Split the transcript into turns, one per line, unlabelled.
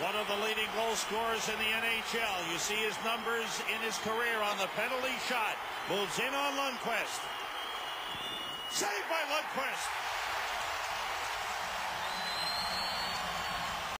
one of the leading goal scorers in the NHL. You see his numbers in his career on the penalty shot. Moves in on Lundqvist. Saved by Lundqvist.